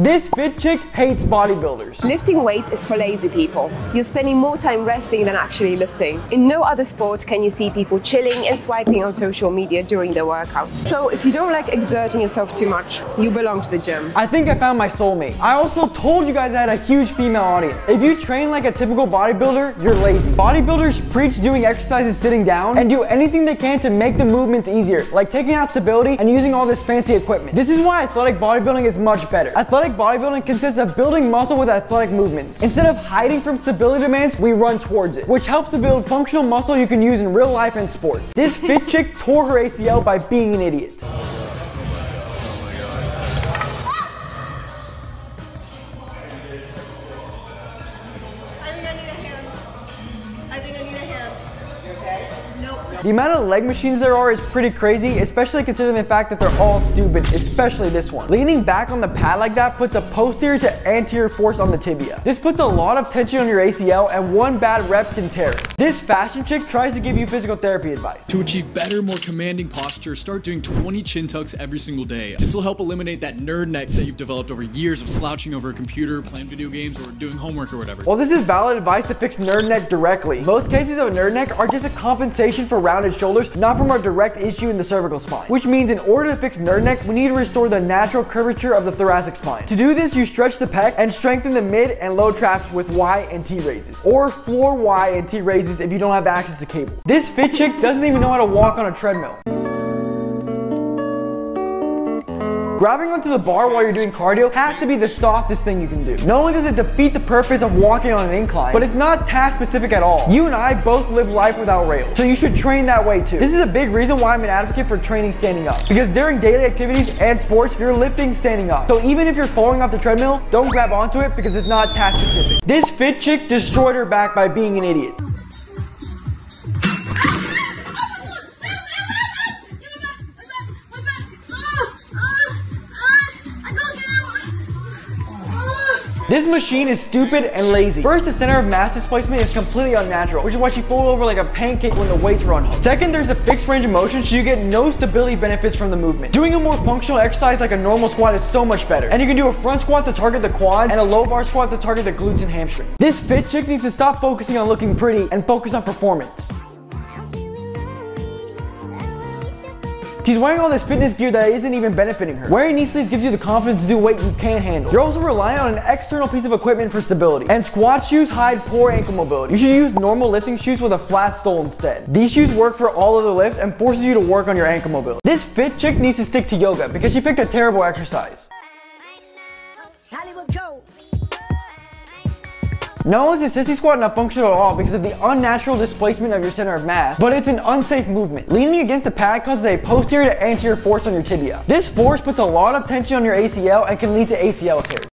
This fit chick hates bodybuilders. Lifting weights is for lazy people. You're spending more time resting than actually lifting. In no other sport can you see people chilling and swiping on social media during their workout. So if you don't like exerting yourself too much, you belong to the gym. I think I found my soulmate. I also told you guys I had a huge female audience. If you train like a typical bodybuilder, you're lazy. Bodybuilders preach doing exercises sitting down and do anything they can to make the movements easier, like taking out stability and using all this fancy equipment. This is why athletic bodybuilding is much better. Athletic bodybuilding consists of building muscle with athletic movements. Instead of hiding from stability demands, we run towards it, which helps to build functional muscle you can use in real life and sports. This fit chick tore her ACL by being an idiot. I think I need a hand. I think I need a hand. You okay? Nope. The amount of leg machines there are is pretty crazy, especially considering the fact that they're all stupid, especially this one. Leaning back on the pad like that puts a posterior to anterior force on the tibia. This puts a lot of tension on your ACL and one bad rep can tear it. This fashion chick tries to give you physical therapy advice. To achieve better, more commanding posture, start doing 20 chin tucks every single day. This will help eliminate that nerd neck that you've developed over years of slouching over a computer, playing video games, or doing homework or whatever. While this is valid advice to fix nerd neck directly, most cases of a nerd neck are just a compensation for rounded shoulders, not from a direct issue in the cervical spine. Which means in order to fix nerd neck, we need to restore the natural curvature of the thoracic spine. To do this, you stretch the pec and strengthen the mid and low traps with Y and T raises, or floor Y and T raises if you don't have access to cable. This fit chick doesn't even know how to walk on a treadmill. Grabbing onto the bar while you're doing cardio has to be the softest thing you can do. Not only does it defeat the purpose of walking on an incline, but it's not task specific at all. You and I both live life without rails, so you should train that way too. This is a big reason why I'm an advocate for training standing up. Because during daily activities and sports, you're lifting standing up. So even if you're falling off the treadmill, don't grab onto it because it's not task specific. This fit chick destroyed her back by being an idiot. This machine is stupid and lazy. First, the center of mass displacement is completely unnatural, which is why she fold over like a pancake when the weights run home. Second, there's a fixed range of motion, so you get no stability benefits from the movement. Doing a more functional exercise like a normal squat is so much better. And you can do a front squat to target the quads and a low bar squat to target the glutes and hamstring. This fit chick needs to stop focusing on looking pretty and focus on performance. She's wearing all this fitness gear that isn't even benefiting her. Wearing knee sleeves gives you the confidence to do weight you can't handle. You're also relying on an external piece of equipment for stability. And squat shoes hide poor ankle mobility. You should use normal lifting shoes with a flat sole instead. These shoes work for all of the lifts and forces you to work on your ankle mobility. This fit chick needs to stick to yoga because she picked a terrible exercise. Not only is the sissy squat not functional at all because of the unnatural displacement of your center of mass, but it's an unsafe movement. Leaning against the pad causes a posterior to anterior force on your tibia. This force puts a lot of tension on your ACL and can lead to ACL tears.